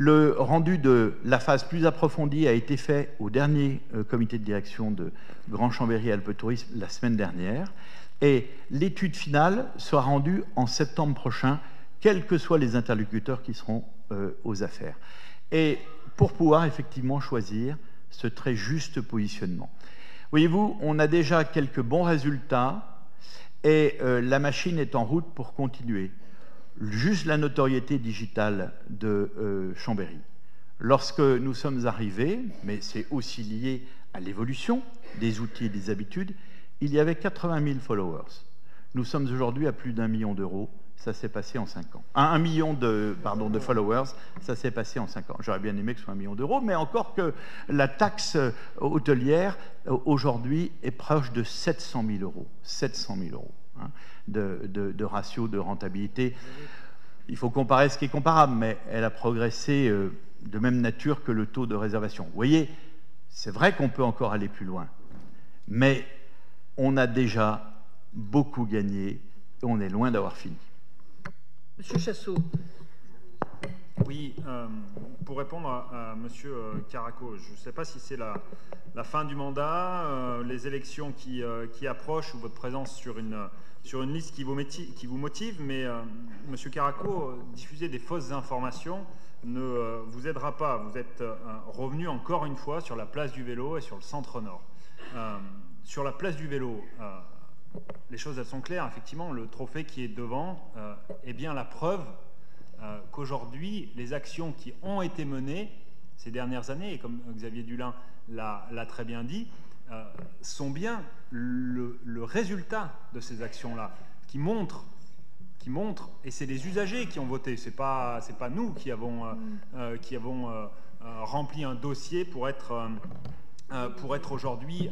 Le rendu de la phase plus approfondie a été fait au dernier euh, comité de direction de Grand Chambéry Alpes Tourisme la semaine dernière. Et l'étude finale sera rendue en septembre prochain, quels que soient les interlocuteurs qui seront euh, aux affaires. Et pour pouvoir effectivement choisir ce très juste positionnement. Voyez-vous, on a déjà quelques bons résultats et euh, la machine est en route pour continuer. Juste la notoriété digitale de euh, Chambéry. Lorsque nous sommes arrivés, mais c'est aussi lié à l'évolution des outils et des habitudes, il y avait 80 000 followers. Nous sommes aujourd'hui à plus d'un million d'euros ça s'est passé en 5 ans. Un, million de, pardon, de followers, ça s'est passé en 5 ans. J'aurais bien aimé que ce soit un million d'euros, mais encore que la taxe euh, hôtelière, euh, aujourd'hui, est proche de 700 000 euros. 700 000 euros hein, de, ratio de rentabilité. Il faut comparer ce qui est comparable, mais elle a progressé euh, de même nature que le taux de réservation. Vous voyez, c'est vrai qu'on peut encore aller plus loin, mais on a déjà beaucoup gagné et on est loin d'avoir fini. Monsieur Chassot. Oui, euh, pour répondre à, Monsieur euh, Caraco, je ne sais pas si c'est la, fin du mandat, euh, les élections qui, approchent ou votre présence sur une, liste qui vous, motive, mais Monsieur Caraco, diffuser des fausses informations ne vous aidera pas. Vous êtes revenu encore une fois sur la place du vélo et sur le centre nord. sur la place du vélo, les choses sont claires. Effectivement, le trophée qui est devant est bien la preuve euh, qu'aujourd'hui, les actions qui ont été menées ces dernières années, et comme Xavier Dulin l'a très bien dit, euh, sont bien le, résultat de ces actions-là, qui montrent, qui montrent, et c'est les usagers qui ont voté, c'est pas pas nous qui avons qui avons rempli un dossier pour être, pour être aujourd'hui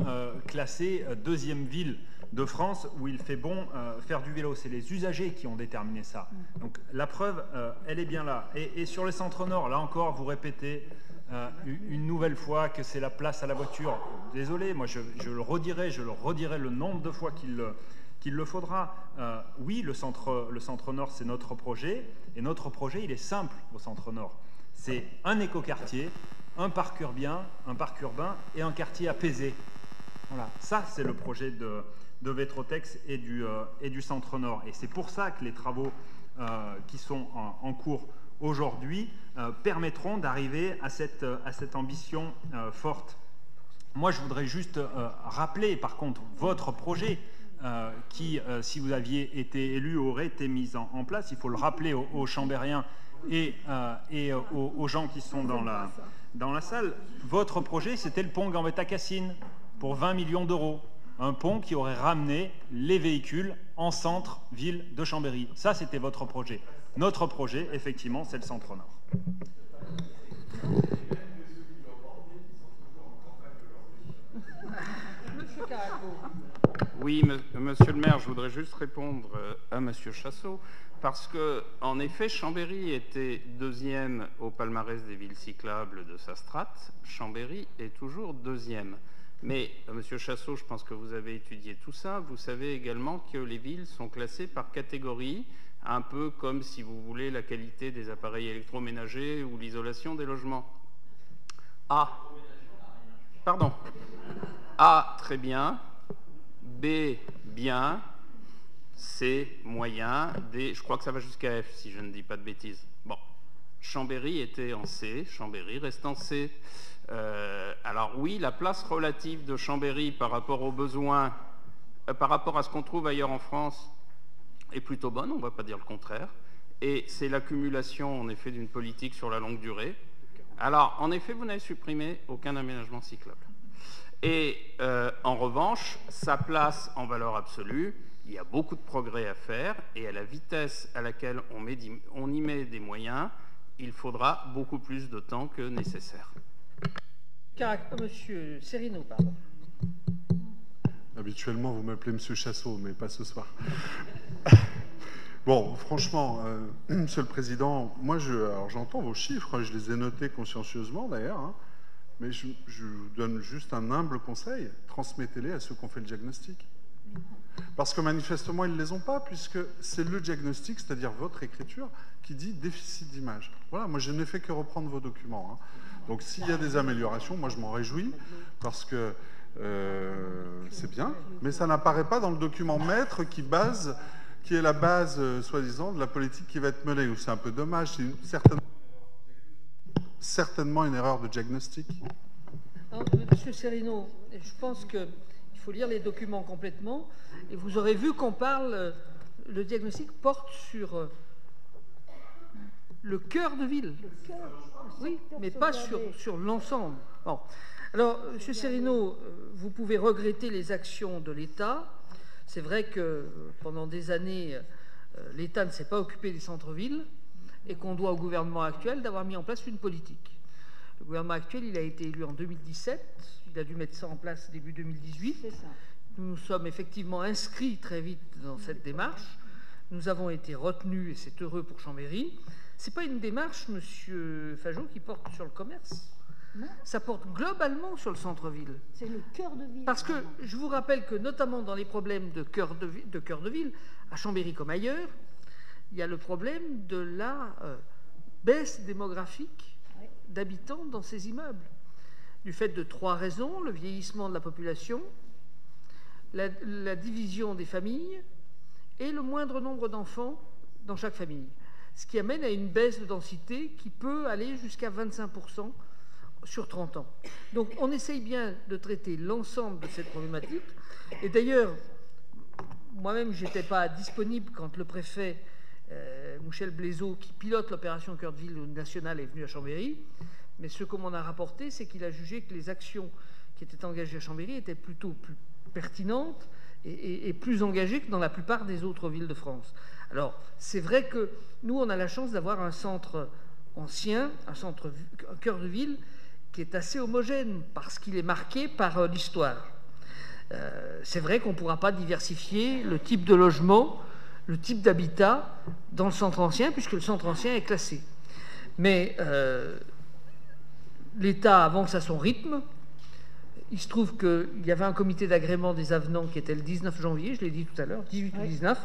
classé deuxième ville de France où il fait bon faire du vélo. C'est les usagers qui ont déterminé ça. Mm. Donc la preuve, elle est bien là. Et, et, sur le centre nord, là encore, vous répétez une nouvelle fois que c'est la place à la voiture. Désolé, moi je, je, le redirai, je le redirai le nombre de fois qu'il qu'il le faudra. Euh, oui, le centre, le centre Nord, c'est notre projet, et notre projet, il est simple au centre Nord. C'est un écoquartier, un parc urbain, un parc urbain et un quartier apaisé. Voilà, ça c'est le projet de, Vetrotex et du, euh, et du centre Nord. Et c'est pour ça que les travaux euh, qui sont en, cours aujourd'hui permettront d'arriver à cette, ambition forte. Moi, je voudrais juste rappeler, par contre, votre projet. Euh, qui, euh, si vous aviez été élu, aurait été mise en, place. Il faut le rappeler aux, Chambériens euh, et aux, gens qui sont dans la, dans la salle. Votre projet, c'était le pont Gambetta-Cassine pour 20 millions d'euros. Un pont qui aurait ramené les véhicules en centre-ville de Chambéry. Ça, c'était votre projet. Notre projet, effectivement, c'est le centre-nord. Oui, monsieur le maire, je voudrais juste répondre euh, à monsieur Chassot, parce que, en effet, Chambéry était deuxième au palmarès des villes cyclables de sa strate. Chambéry est toujours deuxième. Mais, euh, monsieur Chassot, je pense que vous avez étudié tout ça. Vous savez également que les villes sont classées par catégorie, un peu comme, si vous voulez, la qualité des appareils électroménagers ou l'isolation des logements. A. Pardon. A, très bien. B, bien. C, moyen. Je crois que ça va jusqu'à F, si je ne dis pas de bêtises. Bon. Chambéry était en C, Chambéry reste en C. Euh, alors oui, la place relative de Chambéry par rapport aux besoins, euh, par rapport à ce qu'on trouve ailleurs en France, est plutôt bonne, on ne va pas dire le contraire. Et c'est l'accumulation, en effet, d'une politique sur la longue durée. Alors, en effet, vous n'avez supprimé aucun aménagement cyclable. Et euh, en revanche, sa place en valeur absolue, il y a beaucoup de progrès à faire, et à la vitesse à laquelle on, y met des moyens, il faudra beaucoup plus de temps que nécessaire. Monsieur Serino, pardon. Habituellement, vous m'appelez Monsieur Chassot, mais pas ce soir. bon, franchement, euh, Monsieur le Président, moi, j'entends vos chiffres, je les ai notés consciencieusement d'ailleurs. Hein. Mais je, vous donne juste un humble conseil, transmettez-les à ceux qui ont fait le diagnostic. Parce que manifestement, ils ne les ont pas, puisque c'est le diagnostic, c'est-à-dire votre écriture, qui dit déficit d'image. Voilà, moi je n'ai fait que reprendre vos documents. Hein. Donc s'il y a des améliorations, moi je m'en réjouis, parce que euh, c'est bien, mais ça n'apparaît pas dans le document maître qui base, qui est la base, euh, soi-disant, de la politique qui va être menée. C'est un peu dommage, c'est certainement une erreur de diagnostic. Monsieur Serino, je pense qu'il faut lire les documents complètement et vous aurez vu qu'on parle, le diagnostic porte sur euh, le cœur de ville. Oui, mais pas sur, sur l'ensemble. Bon. Alors, Monsieur Serino, euh, vous pouvez regretter les actions de l'État. C'est vrai que euh, pendant des années, l'État ne s'est pas occupé des centres-villes et qu'on doit au gouvernement actuel d'avoir mis en place une politique. Le gouvernement actuel, il a été élu en 2017, il a dû mettre ça en place début 2018. Nous nous sommes effectivement inscrits très vite dans cette démarche. Nous avons été retenus, et c'est heureux pour Chambéry. Ce n'est pas une démarche, Monsieur Fajot, qui porte sur le commerce. Ça porte globalement sur le centre-ville. C'est le cœur de ville. Parce que je vous rappelle que, notamment dans les problèmes de cœur de, de, cœur de ville, à Chambéry comme ailleurs, il y a le problème de la euh, baisse démographique d'habitants dans ces immeubles, du fait de trois raisons, le vieillissement de la population, la, division des familles et le moindre nombre d'enfants dans chaque famille, ce qui amène à une baisse de densité qui peut aller jusqu'à 25% sur 30 ans. Donc on essaye bien de traiter l'ensemble de cette problématique. Et d'ailleurs, moi-même, je n'étais pas disponible quand le préfet euh, Michel Blaiseau, qui pilote l'opération Cœur de Ville nationale, est venu à Chambéry. Mais ce qu'on m'en a rapporté, c'est qu'il a jugé que les actions qui étaient engagées à Chambéry étaient plutôt plus pertinentes et, plus engagées que dans la plupart des autres villes de France. Alors, c'est vrai que nous, on a la chance d'avoir un centre ancien, un centre, un cœur de ville qui est assez homogène parce qu'il est marqué par euh, l'histoire. Euh, c'est vrai qu'on ne pourra pas diversifier le type de logement, le type d'habitat dans le centre ancien, puisque le centre ancien est classé. Mais euh, l'État avance à son rythme. Il se trouve qu'il y avait un comité d'agrément des avenants qui était le 19 janvier, je l'ai dit tout à l'heure, 18 ou 19.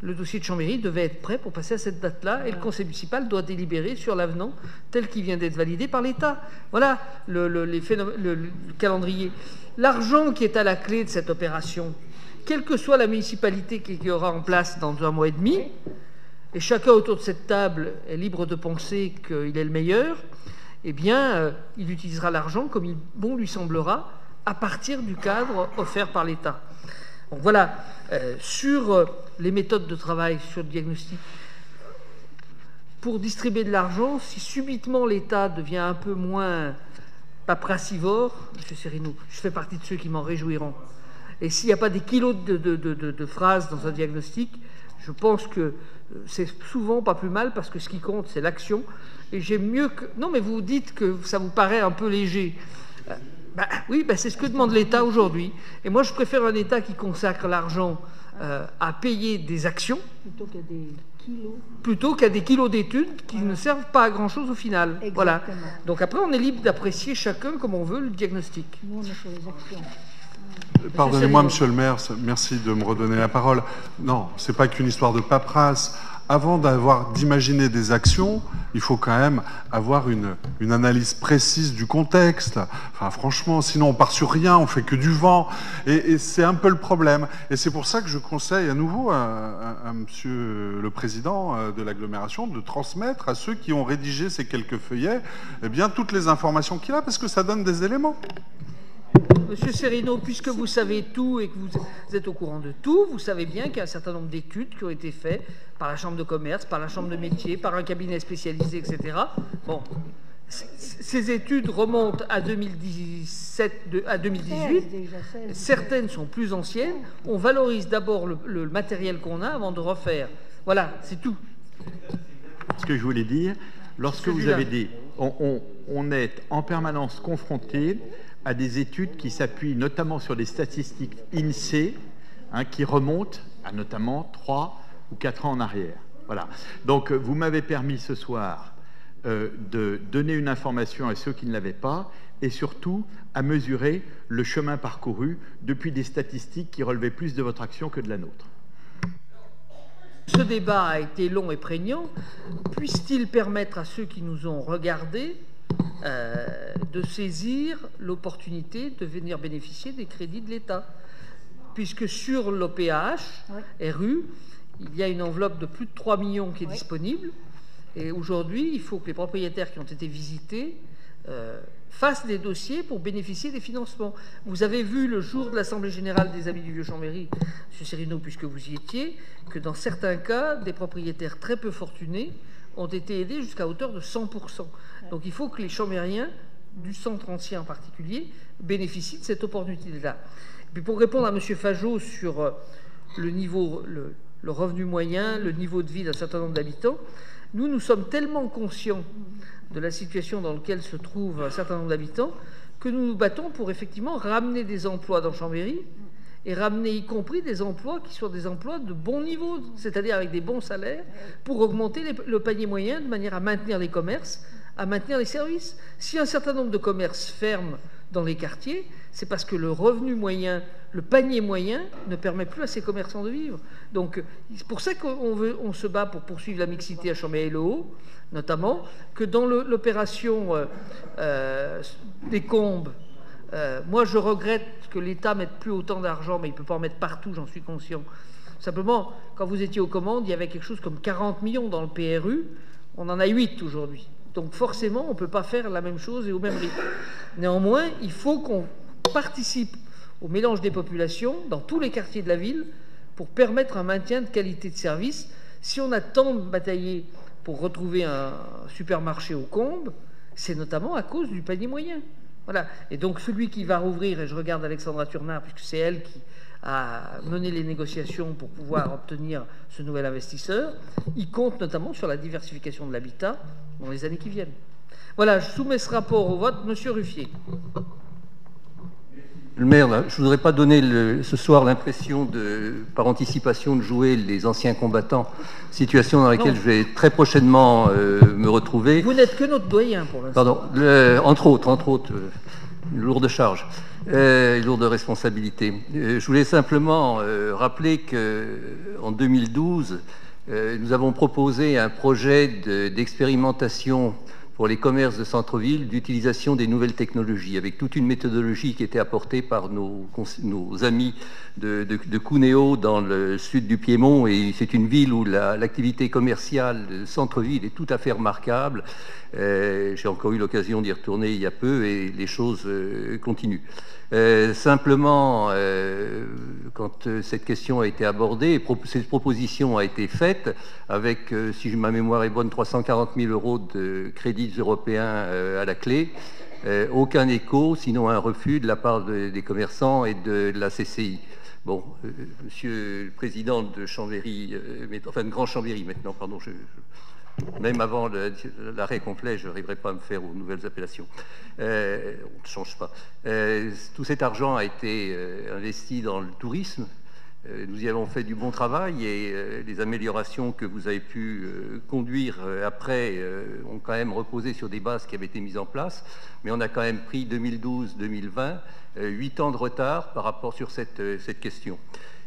Le dossier de Chambéry devait être prêt pour passer à cette date-là et le conseil municipal doit délibérer sur l'avenant tel qu'il vient d'être validé par l'État. Voilà le, le calendrier. L'argent qui est à la clé de cette opération, quelle que soit la municipalité qui aura en place dans un mois et demi, et chacun autour de cette table est libre de penser qu'il est le meilleur, eh bien, euh, il utilisera l'argent comme il bon lui semblera à partir du cadre offert par l'État. Donc voilà, euh, sur euh, les méthodes de travail, sur le diagnostic, pour distribuer de l'argent, si subitement l'État devient un peu moins paprassivore, M. Serino, je fais partie de ceux qui m'en réjouiront. Et s'il n'y a pas des kilos de, phrases dans un diagnostic, je pense que c'est souvent pas plus mal parce que ce qui compte, c'est l'action. Et j'ai mieux que. Non, mais vous dites que ça vous paraît un peu léger. Euh, bah, oui, bah, c'est ce que demande l'État aujourd'hui. Et moi, je préfère un État qui consacre l'argent euh, à payer des actions plutôt qu'à des kilos, plutôt qu'à des kilos d'études qui ne servent pas à grand chose au final. Voilà. Donc après, on est libre d'apprécier chacun comme on veut le diagnostic. Nous, on est sur les actions. Pardonnez-moi, monsieur le maire, merci de me redonner la parole. Non, ce n'est pas qu'une histoire de paperasse avant d'avoir d'imaginer des actions, il faut quand même avoir une, analyse précise du contexte. Enfin, franchement, sinon on part sur rien, on fait que du vent, et, c'est un peu le problème. Et c'est pour ça que je conseille à nouveau à, Monsieur le Président euh, de l'agglomération de transmettre à ceux qui ont rédigé ces quelques feuillets, eh bien toutes les informations qu'il a, parce que ça donne des éléments. Monsieur Serino, puisque vous savez tout et que vous êtes au courant de tout, vous savez bien qu'il y a un certain nombre d'études qui ont été faites par la Chambre de commerce, par la Chambre de métier, par un cabinet spécialisé, etc. Bon, ces études remontent à 2017, à 2018. Certaines sont plus anciennes. On valorise d'abord le, matériel qu'on a avant de refaire. Voilà, c'est tout. Ce que je voulais dire, lorsque vous avez dit, on, on est en permanence confronté à des études qui s'appuient notamment sur des statistiques INSEE, hein, qui remontent à notamment 3 ou 4 ans en arrière. Voilà. Donc, vous m'avez permis ce soir euh, de donner une information à ceux qui ne l'avaient pas et surtout à mesurer le chemin parcouru depuis des statistiques qui relevaient plus de votre action que de la nôtre. Ce débat a été long et prégnant. Puisse-t-il permettre à ceux qui nous ont regardés euh, de saisir l'opportunité de venir bénéficier des crédits de l'État. Puisque sur l'OPH, RU, il y a une enveloppe de plus de 3 millions qui est disponible. Et aujourd'hui, il faut que les propriétaires qui ont été visités euh, fassent des dossiers pour bénéficier des financements. Vous avez vu le jour de l'Assemblée générale des Amis du Vieux-Chambéry, M. Serino, puisque vous y étiez, que dans certains cas, des propriétaires très peu fortunés ont été aidés jusqu'à hauteur de 100%. Donc il faut que les chambériens, du centre ancien en particulier, bénéficient de cette opportunité-là. Puis pour répondre à M. Fajot sur euh, le niveau, le, revenu moyen, le niveau de vie d'un certain nombre d'habitants, nous, nous sommes tellement conscients de la situation dans laquelle se trouve un certain nombre d'habitants que nous nous battons pour effectivement ramener des emplois dans Chambéry et ramener y compris des emplois qui soient des emplois de bon niveau, c'est-à-dire avec des bons salaires, pour augmenter le panier moyen de manière à maintenir les commerces, à maintenir les services. Si un certain nombre de commerces ferment dans les quartiers, c'est parce que le revenu moyen, le panier moyen ne permet plus à ces commerçants de vivre. Donc c'est pour ça qu'on on se bat pour poursuivre la mixité à Chambéry-le-Haut, notamment, que dans l'opération euh, euh, des combes, euh, moi je regrette que l'État mette plus autant d'argent, mais il ne peut pas en mettre partout, j'en suis conscient. Simplement, quand vous étiez aux commandes, il y avait quelque chose comme 40 millions dans le PRU, on en a 8 aujourd'hui. Donc forcément, on ne peut pas faire la même chose et au même rythme. Néanmoins, il faut qu'on participe au mélange des populations dans tous les quartiers de la ville pour permettre un maintien de qualité de service. Si on a tant de bataillé pour retrouver un supermarché au combe, c'est notamment à cause du panier moyen. Voilà. Et donc celui qui va rouvrir, et je regarde Alexandra Turnard, puisque c'est elle qui a mené les négociations pour pouvoir obtenir ce nouvel investisseur, il compte notamment sur la diversification de l'habitat dans les années qui viennent. Voilà, je soumets ce rapport au vote. Monsieur Ruffier. Le maire, je ne voudrais pas donner ce soir l'impression de, par anticipation, de jouer les anciens combattants, situation dans laquelle je vais très prochainement euh, me retrouver. Vous n'êtes que notre doyen pour l'instant. Pardon, entre autres, entre autres, euh, une lourde charge, euh, une lourde responsabilité. je voulais simplement rappeler qu'en 2012, nous avons proposé un projet d'expérimentation pour les commerces de centre-ville d'utilisation des nouvelles technologies, avec toute une méthodologie qui était apportée par nos, amis de, Cuneo dans le sud du Piémont. Et c'est une ville où l'activité commerciale de centre-ville est tout à fait remarquable. Euh, j'ai encore eu l'occasion d'y retourner il y a peu et les choses euh, continuent. Euh, simplement, quand cette question a été abordée, cette proposition a été faite avec, si ma mémoire est bonne, 340 000 euros de crédits européens à la clé. aucun écho, sinon un refus de la part des commerçants et de, la CCI. Bon, Monsieur le Président de Chambéry, enfin de Grand Chambéry maintenant, pardon, je même avant l'arrêt complet, je n'arriverai pas à me faire aux nouvelles appellations. Euh, on ne change pas. Euh, tout cet argent a été euh, investi dans le tourisme. nous y avons fait du bon travail et les améliorations que vous avez pu conduire après ont quand même reposé sur des bases qui avaient été mises en place. Mais on a quand même pris 2012-2020, huit ans de retard par rapport sur cette, cette question.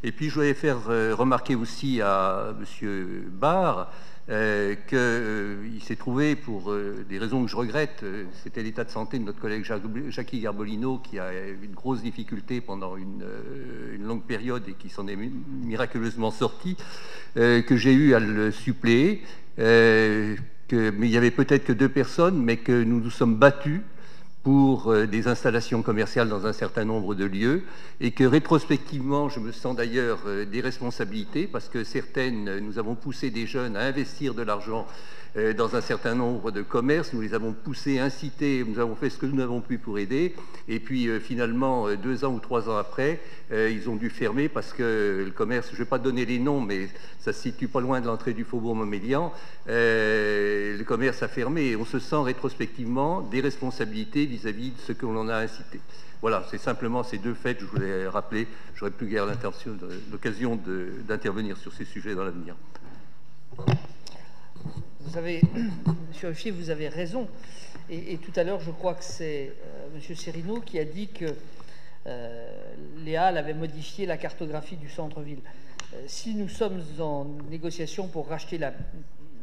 Et puis je voulais faire remarquer aussi à M. Barr euh, qu'il euh, s'est trouvé, pour euh, des raisons que je regrette, c'était l'état de santé de notre collègue Jackie Garbolino, qui a eu une grosse difficulté pendant une, longue période et qui s'en est miraculeusement sorti, que j'ai eu à le suppléer. mais il y avait peut-être que deux personnes, mais que nous nous sommes battus pour euh, des installations commerciales dans un certain nombre de lieux et que rétrospectivement, je me sens d'ailleurs euh, des responsabilités parce que certaines, nous avons poussé des jeunes à investir de l'argent euh, dans un certain nombre de commerces. Nous les avons poussés, incités, nous avons fait ce que nous avons pu pour aider. Et puis euh, finalement, euh, deux ans ou trois ans après, ils ont dû fermer parce que le commerce, je ne vais pas donner les noms, mais ça se situe pas loin de l'entrée du faubourg Montmélian, commerce a fermé et on se sent rétrospectivement des responsabilités vis-à-vis de ce que l'on a incité. Voilà, c'est simplement ces deux faits que je voulais rappeler. J'aurais plus guère l'occasion d'intervenir sur ces sujets dans l'avenir. Vous avez, Monsieur Ruffier, vous avez raison. Et, tout à l'heure, je crois que c'est euh, Monsieur Serino qui a dit que euh, les Halles avaient modifié la cartographie du centre-ville. Euh, si nous sommes en négociation pour racheter la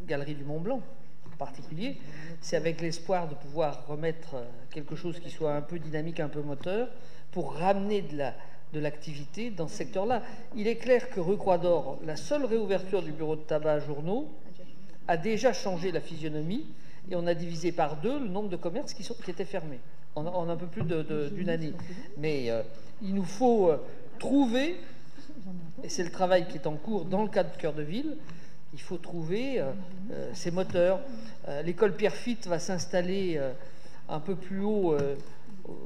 galerie du Mont Blanc, en particulier, c'est avec l'espoir de pouvoir remettre quelque chose qui soit un peu dynamique, un peu moteur, pour ramener de la, de l'activité dans ce secteur-là. Il est clair que rue Croix d'Or, la seule réouverture du bureau de tabac journaux a déjà changé la physionomie et on a divisé par deux le nombre de commerces qui étaient fermés en, un peu plus d'une année. Mais euh, il nous faut euh, trouver, et c'est le travail qui est en cours dans le cadre de Cœur de Ville, il faut trouver euh, ces moteurs. L'école Pierre Fitte va s'installer un peu plus haut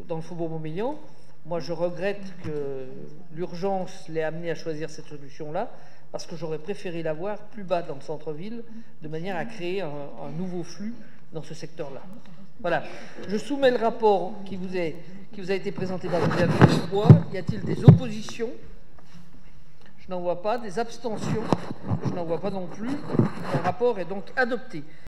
dans le Faubourg Montmélian. Moi, je regrette que l'urgence l'ait amené à choisir cette solution-là parce que j'aurais préféré l'avoir plus bas dans le centre-ville, de manière à créer un, nouveau flux dans ce secteur-là. Voilà. Je soumets le rapport qui vous, a été présenté dans le de bois. Y a-t-il des oppositions? Je n'en vois pas. Des abstentions Je n'en vois pas non plus. Le rapport est donc adopté.